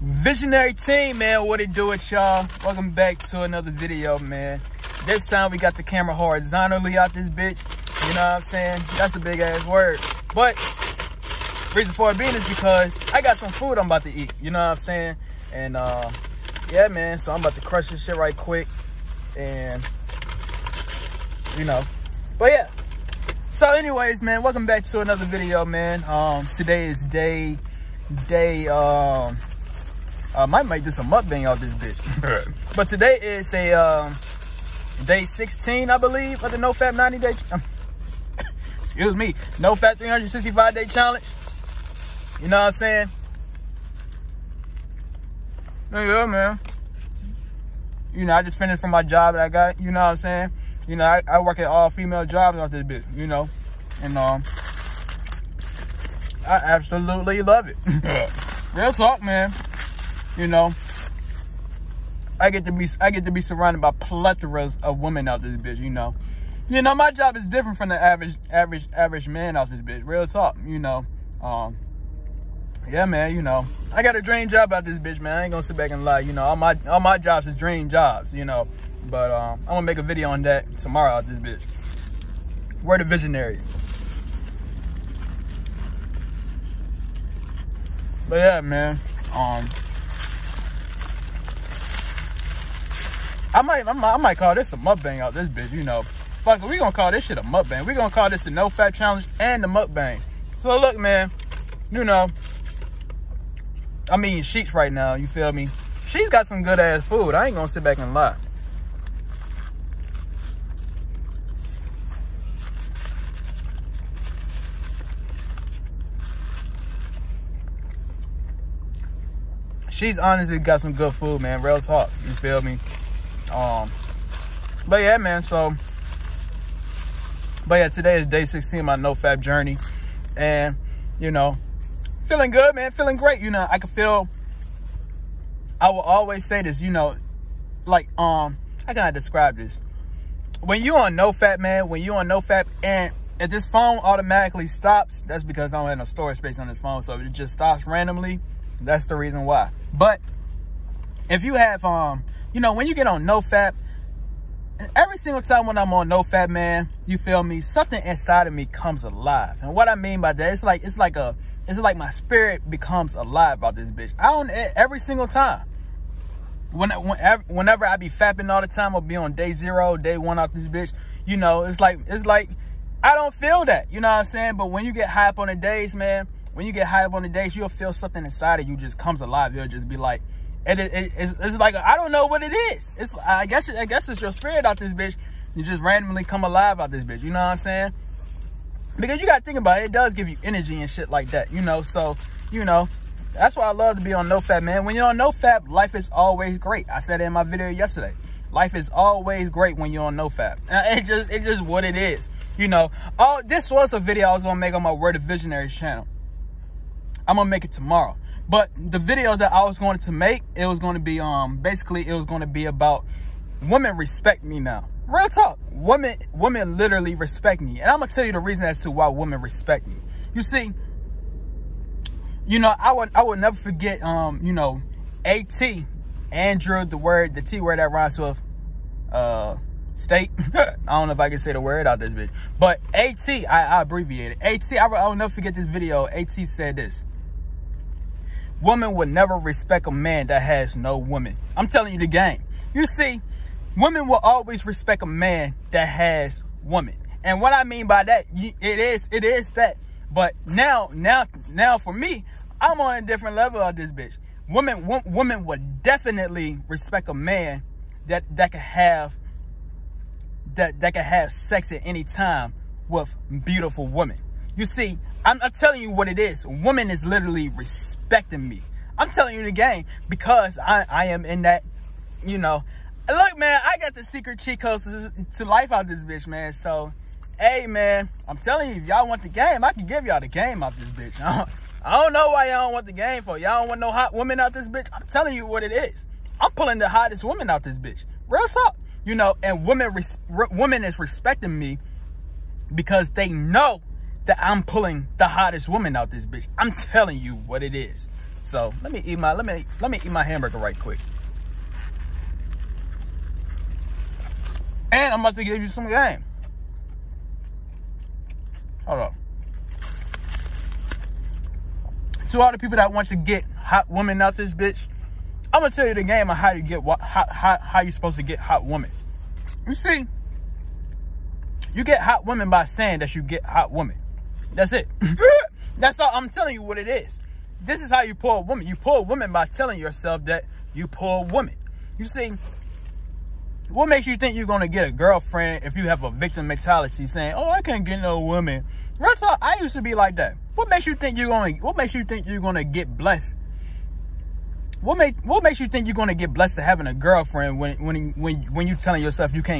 Visionary team, man, what it do it, y'all? Welcome back to another video, man. This time we got the camera horizontally out this bitch. You know what I'm saying? That's a big ass word. But reason for it being is because I got some food I'm about to eat. You know what I'm saying? And uh, yeah, man. So I'm about to crush this shit right quick, and you know, but yeah. So, anyways, man, welcome back to another video, man. Um, today is day day um I might make this a mukbang off this bitch. but today is a um, day 16, I believe, of the No Fap 90 day. excuse me, No Fap 365 day challenge. You know what I'm saying? Yeah, man. You know, I just finished from my job that I got. You know what I'm saying? You know, I, I work at all female jobs off this bitch. You know, and um, I absolutely love it. Real talk, man you know, I get to be I get to be surrounded by plethoras of women out this bitch, you know. You know, my job is different from the average average average man out this bitch. Real talk, you know. Um yeah, man, you know. I got a dream job out this bitch, man. I ain't gonna sit back and lie. You know, all my all my jobs are dream jobs, you know. But um I'm gonna make a video on that tomorrow out this bitch. We're the visionaries. But yeah, man. Um I might, I might, I might call this a mukbang out this bitch, you know. Fuck we gonna call this shit a mukbang. We gonna call this a no fap challenge and the mukbang. So look, man, you know, I'm eating Sheetz right now, you feel me? She's got some good ass food. I ain't gonna sit back and lie. She's honestly got some good food, man. Real talk. You feel me? Um, but yeah, man. So, but yeah, today is day 16 of my no fap journey, and you know, feeling good, man. Feeling great. You know, I can feel. I will always say this. You know, like um, how can I describe this? When you on no fap, man. When you on no fap, and if this phone automatically stops, that's because I don't have no storage space on this phone. So it just stops randomly, that's the reason why. But if you have um you know, when you get on no fap, every single time when I'm on no fap, man, you feel me? Something inside of me comes alive. And what I mean by that, it's like it's like a it's like my spirit becomes alive about this bitch. I don't every single time. When, whenever, whenever I be fapping all the time, I'll be on day zero, day one off this bitch. You know, it's like it's like I don't feel that. You know what I'm saying? But when you get hype on the days, man, when you get hype on the days, you'll feel something inside of you just comes alive. You'll just be like, and it, it, it's, it's, like I don't know what it is. It's I guess I guess it's your spirit out this bitch. You just randomly come alive out this bitch. You know what I'm saying? Because you got to think about it. It does give you energy and shit like that. You know, so you know that's why I love to be on no fap, man. When you're on no fap, life is always great. I said it in my video yesterday. Life is always great when you're on no fap. It just it's just what it is. You know, oh, this was a video I was gonna make on my Word of Visionaries channel. I'm gonna make it tomorrow. But the video that I was going to make, it was going to be um basically it was going to be about women respect me now. Real talk. Women women literally respect me. And I'm gonna tell you the reason as to why women respect me. You see, you know, I would I would never forget um, you know, AT, Andrew, the word, the T word that rhymes with uh state. I don't know if I can say the word out this bitch. But AT, I, I abbreviated. AT, I, I will never forget this video. AT said this. Women would never respect a man that has no woman. I'm telling you the game. You see, women will always respect a man that has woman. And what I mean by that, it is, it is that. But now, now, now for me, I'm on a different level of this bitch. Women, women would definitely respect a man that that can have that that can have sex at any time with beautiful women. You see, I'm, I'm, telling you what it is. Woman is literally respecting me. I'm telling you the game because I, I am in that, you know. Look, man, I got the secret cheat codes to, to life out this bitch, man. So, hey, man, I'm telling you, if y'all want the game, I can give y'all the game out this bitch. I don't know why y'all don't want the game for. Y'all don't want no hot women out this bitch. I'm telling you what it is. I'm pulling the hottest woman out this bitch. Real talk. You know, and women, women is respecting me because they know that I'm pulling the hottest woman out this bitch. I'm telling you what it is. So let me eat my let me let me eat my hamburger right quick. And I'm about to give you some game. Hold up. To all the people that want to get hot women out this bitch, I'm gonna tell you the game on how you get what how how, how you supposed to get hot women. You see, you get hot women by saying that you get hot women. That's it. That's all I'm telling you what it is. This is how you pull a woman. You pull a woman by telling yourself that you pull a woman. You see, what makes you think you're gonna get a girlfriend if you have a victim mentality saying, "Oh, I can't get no woman"? Real talk, I used to be like that. What makes you think you're gonna? What makes you think you're gonna get blessed? What make What makes you think you're gonna get blessed to having a girlfriend when when when when you telling yourself you can't?